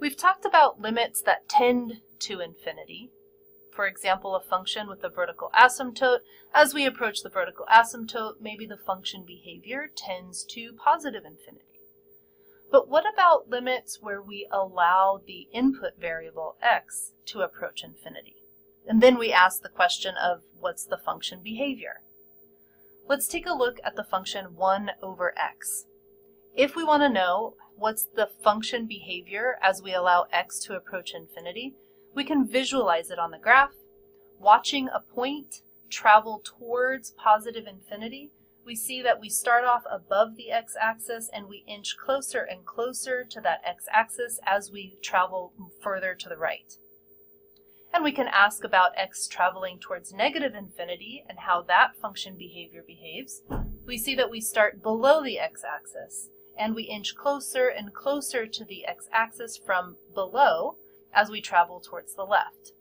We've talked about limits that tend to infinity. For example, a function with a vertical asymptote. As we approach the vertical asymptote, maybe the function behavior tends to positive infinity. But what about limits where we allow the input variable x to approach infinity? And then we ask the question of what's the function behavior? Let's take a look at the function 1 over x. If we want to know what's the function behavior as we allow x to approach infinity, we can visualize it on the graph. Watching a point travel towards positive infinity, we see that we start off above the x-axis and we inch closer and closer to that x-axis as we travel further to the right. And we can ask about x traveling towards negative infinity and how that function behavior behaves. We see that we start below the x-axis and we inch closer and closer to the x-axis from below as we travel towards the left.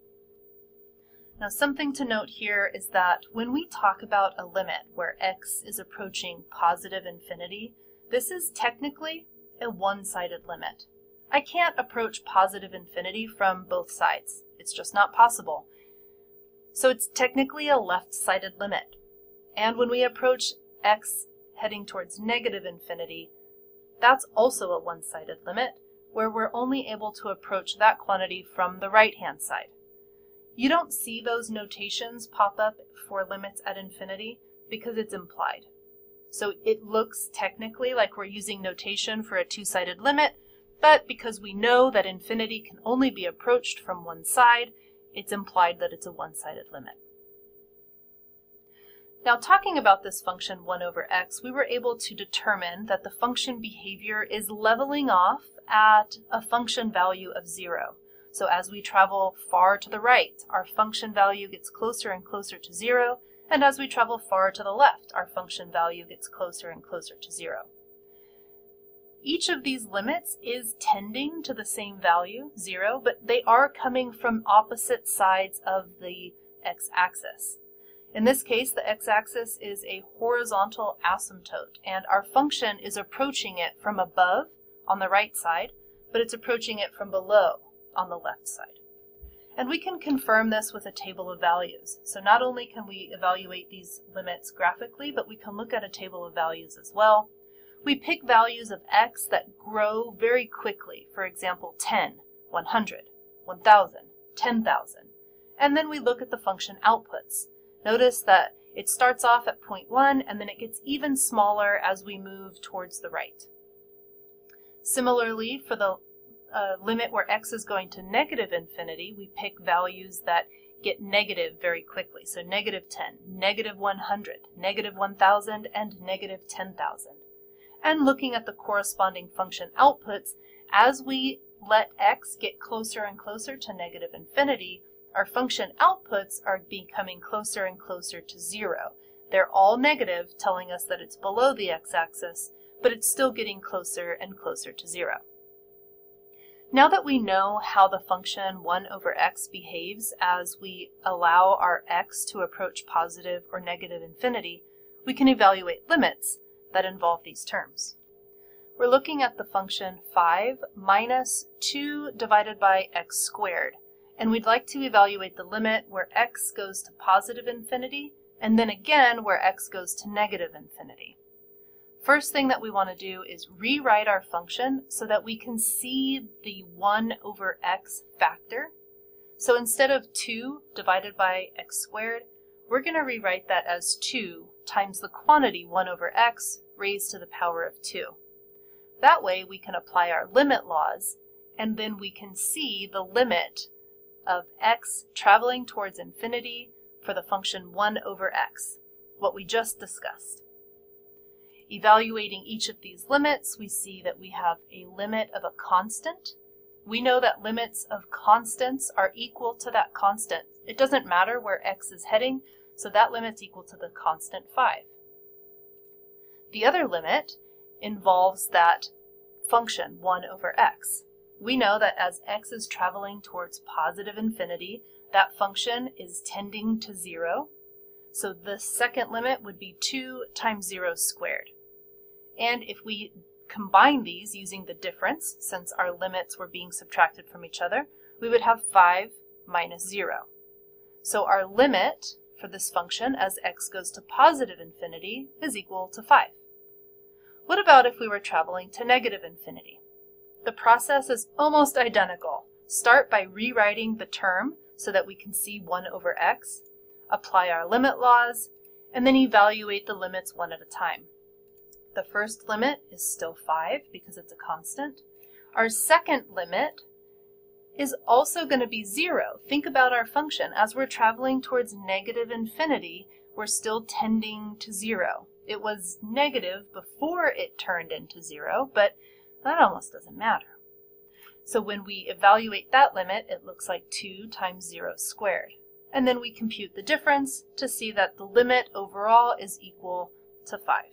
Now something to note here is that when we talk about a limit where x is approaching positive infinity, this is technically a one-sided limit. I can't approach positive infinity from both sides. It's just not possible. So it's technically a left-sided limit. And when we approach x heading towards negative infinity, that's also a one-sided limit, where we're only able to approach that quantity from the right-hand side. You don't see those notations pop up for limits at infinity because it's implied. So it looks technically like we're using notation for a two-sided limit, but because we know that infinity can only be approached from one side, it's implied that it's a one-sided limit. Now talking about this function 1 over x, we were able to determine that the function behavior is leveling off at a function value of 0. So as we travel far to the right, our function value gets closer and closer to zero, and as we travel far to the left, our function value gets closer and closer to zero. Each of these limits is tending to the same value, zero, but they are coming from opposite sides of the x-axis. In this case, the x-axis is a horizontal asymptote, and our function is approaching it from above on the right side, but it's approaching it from below on the left side. And we can confirm this with a table of values. So not only can we evaluate these limits graphically, but we can look at a table of values as well. We pick values of x that grow very quickly, for example 10, 100, 1000, 10,000. And then we look at the function outputs. Notice that it starts off at 0.1 and then it gets even smaller as we move towards the right. Similarly, for the a limit where x is going to negative infinity, we pick values that get negative very quickly. So negative 10, negative 100, negative 1000, and negative 10,000. And looking at the corresponding function outputs, as we let x get closer and closer to negative infinity, our function outputs are becoming closer and closer to zero. They're all negative, telling us that it's below the x-axis, but it's still getting closer and closer to zero. Now that we know how the function 1 over x behaves as we allow our x to approach positive or negative infinity, we can evaluate limits that involve these terms. We're looking at the function 5 minus 2 divided by x squared, and we'd like to evaluate the limit where x goes to positive infinity, and then again where x goes to negative infinity. First thing that we want to do is rewrite our function so that we can see the 1 over x factor. So instead of 2 divided by x squared, we're going to rewrite that as 2 times the quantity 1 over x raised to the power of 2. That way we can apply our limit laws and then we can see the limit of x traveling towards infinity for the function 1 over x, what we just discussed. Evaluating each of these limits, we see that we have a limit of a constant. We know that limits of constants are equal to that constant. It doesn't matter where x is heading, so that limit's equal to the constant 5. The other limit involves that function 1 over x. We know that as x is traveling towards positive infinity, that function is tending to 0. So the second limit would be 2 times 0 squared. And if we combine these using the difference, since our limits were being subtracted from each other, we would have 5 minus 0. So our limit for this function as x goes to positive infinity is equal to 5. What about if we were traveling to negative infinity? The process is almost identical. Start by rewriting the term so that we can see 1 over x, apply our limit laws, and then evaluate the limits one at a time. The first limit is still 5 because it's a constant. Our second limit is also going to be 0. Think about our function. As we're traveling towards negative infinity, we're still tending to 0. It was negative before it turned into 0, but that almost doesn't matter. So when we evaluate that limit, it looks like 2 times 0 squared. And then we compute the difference to see that the limit overall is equal to 5.